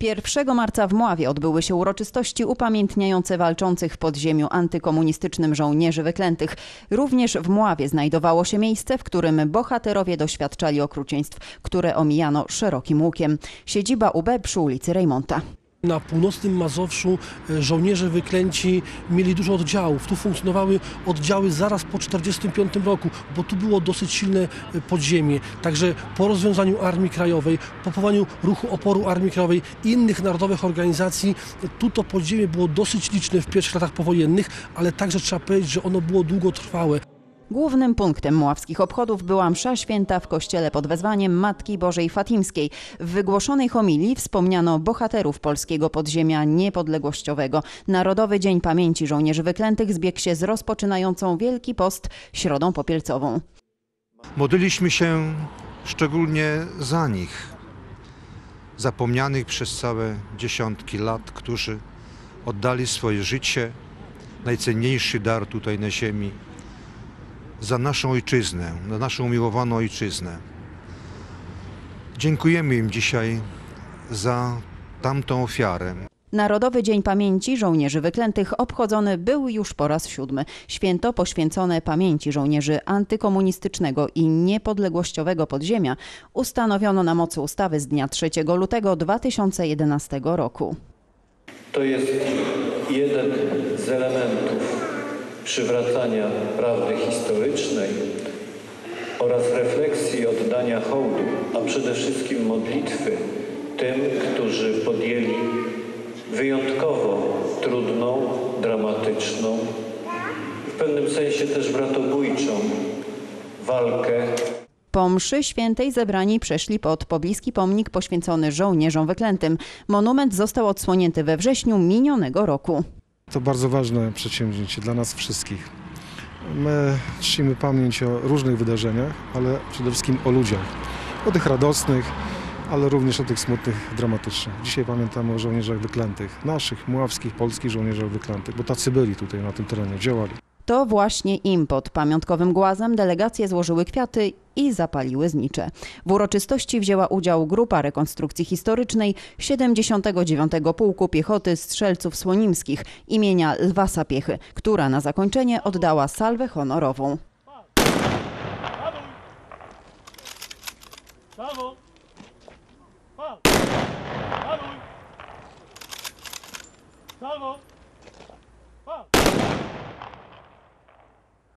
1 marca w Mławie odbyły się uroczystości upamiętniające walczących w podziemiu antykomunistycznym żołnierzy wyklętych. Również w Mławie znajdowało się miejsce, w którym bohaterowie doświadczali okrucieństw, które omijano szerokim łukiem. Siedziba UB przy ulicy Rejmonta. Na północnym Mazowszu e, żołnierze wyklęci mieli dużo oddziałów. Tu funkcjonowały oddziały zaraz po 1945 roku, bo tu było dosyć silne e, podziemie. Także po rozwiązaniu Armii Krajowej, po powołaniu ruchu oporu Armii Krajowej i innych narodowych organizacji, tu to podziemie było dosyć liczne w pierwszych latach powojennych, ale także trzeba powiedzieć, że ono było długotrwałe. Głównym punktem muławskich obchodów była msza święta w kościele pod wezwaniem Matki Bożej Fatimskiej. W wygłoszonej homilii wspomniano bohaterów polskiego podziemia niepodległościowego. Narodowy Dzień Pamięci Żołnierzy Wyklętych zbiegł się z rozpoczynającą Wielki Post Środą Popielcową. Modliliśmy się szczególnie za nich, zapomnianych przez całe dziesiątki lat, którzy oddali swoje życie, najcenniejszy dar tutaj na ziemi, za naszą ojczyznę, za naszą umiłowaną ojczyznę. Dziękujemy im dzisiaj za tamtą ofiarę. Narodowy Dzień Pamięci Żołnierzy Wyklętych obchodzony był już po raz siódmy. Święto poświęcone pamięci żołnierzy antykomunistycznego i niepodległościowego podziemia ustanowiono na mocy ustawy z dnia 3 lutego 2011 roku. To jest jeden z elementów przywracania prawdy historycznej oraz refleksji oddania hołdu, a przede wszystkim modlitwy tym, którzy podjęli wyjątkowo trudną, dramatyczną, w pewnym sensie też bratobójczą walkę Po mszy świętej zebrani przeszli pod pobliski pomnik poświęcony żołnierzom wyklętym. Monument został odsłonięty we wrześniu minionego roku. To bardzo ważne przedsięwzięcie dla nas wszystkich. My czcimy pamięć o różnych wydarzeniach, ale przede wszystkim o ludziach. O tych radosnych, ale również o tych smutnych, dramatycznych. Dzisiaj pamiętamy o żołnierzach wyklętych, naszych, muławskich, polskich żołnierzach wyklętych, bo tacy byli tutaj na tym terenie, działali. To właśnie im pod pamiątkowym głazem delegacje złożyły kwiaty i zapaliły znicze. W uroczystości wzięła udział grupa rekonstrukcji historycznej 79. Pułku Piechoty Strzelców Słonimskich imienia Lwa Sapiechy, która na zakończenie oddała salwę honorową. Brawo! Pal!